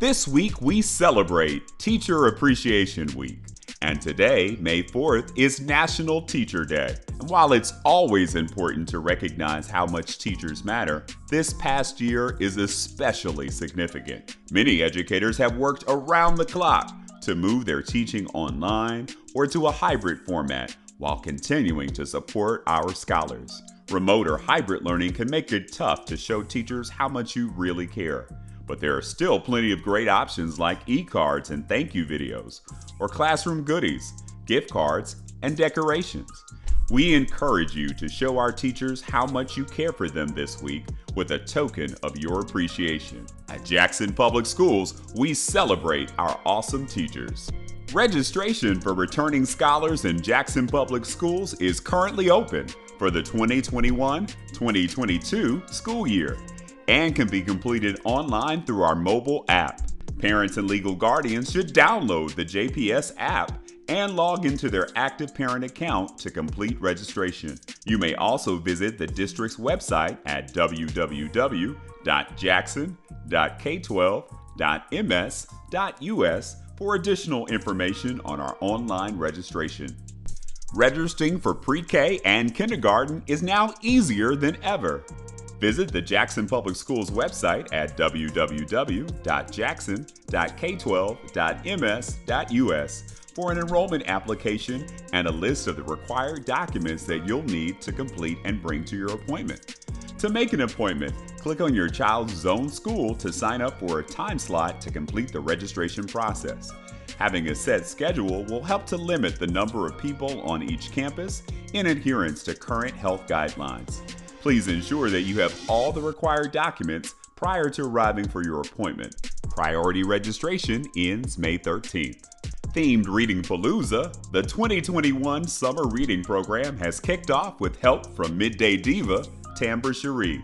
This week we celebrate Teacher Appreciation Week. And today, May 4th, is National Teacher Day. And while it's always important to recognize how much teachers matter, this past year is especially significant. Many educators have worked around the clock to move their teaching online or to a hybrid format while continuing to support our scholars. Remote or hybrid learning can make it tough to show teachers how much you really care. But there are still plenty of great options like e cards and thank you videos, or classroom goodies, gift cards, and decorations. We encourage you to show our teachers how much you care for them this week with a token of your appreciation. At Jackson Public Schools, we celebrate our awesome teachers. Registration for returning scholars in Jackson Public Schools is currently open for the 2021 2022 school year and can be completed online through our mobile app. Parents and legal guardians should download the JPS app and log into their active parent account to complete registration. You may also visit the district's website at www.jackson.k12.ms.us for additional information on our online registration. Registering for pre K and kindergarten is now easier than ever. Visit the Jackson Public Schools website at www.jackson.k12.ms.us for an enrollment application and a list of the required documents that you'll need to complete and bring to your appointment. To make an appointment, click on your child's zone school to sign up for a time slot to complete the registration process. Having a set schedule will help to limit the number of people on each campus in adherence to current health guidelines. Please ensure that you have all the required documents prior to arriving for your appointment. Priority registration ends May 13th. Themed Reading Palooza, the 2021 summer reading program has kicked off with help from Midday Diva, Tambra Cherie.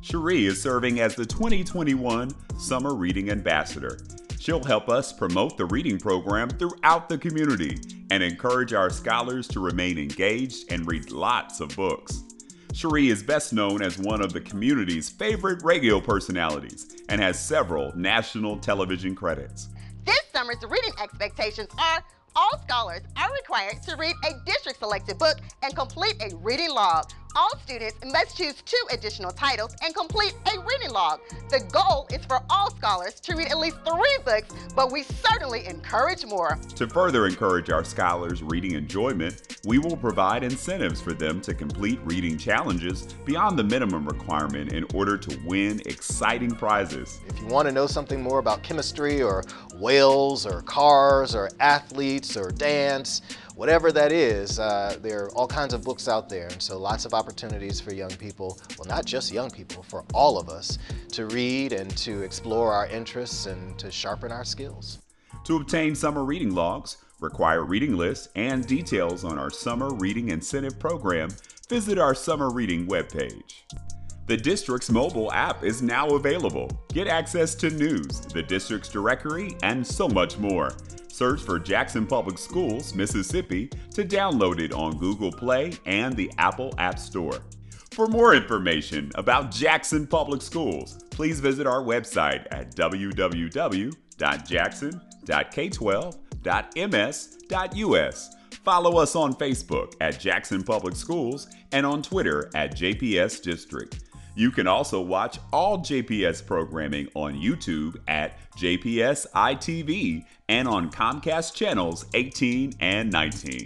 Cherie is serving as the 2021 Summer Reading Ambassador. She'll help us promote the reading program throughout the community and encourage our scholars to remain engaged and read lots of books. Cherie is best known as one of the community's favorite radio personalities and has several national television credits. This summer's reading expectations are all scholars are required to read a district selected book and complete a reading log. All students must choose two additional titles and complete a reading log. The goal is for all scholars to read at least three books, but we certainly encourage more. To further encourage our scholars' reading enjoyment, we will provide incentives for them to complete reading challenges beyond the minimum requirement in order to win exciting prizes. If you want to know something more about chemistry or whales or cars or athletes or dance, whatever that is, uh, there are all kinds of books out there. And so lots of opportunities for young people, well, not just young people, for all of us to read and to explore our interests and to sharpen our skills. To obtain summer reading logs, required reading lists, and details on our summer reading incentive program, visit our summer reading webpage. The district's mobile app is now available. Get access to news, the district's directory, and so much more. Search for Jackson Public Schools, Mississippi to download it on Google Play and the Apple App Store. For more information about Jackson Public Schools, please visit our website at www.jackson.k12.ms.us. Follow us on Facebook at Jackson Public Schools and on Twitter at JPS District. You can also watch all JPS programming on YouTube at JPS ITV and on Comcast channels 18 and 19.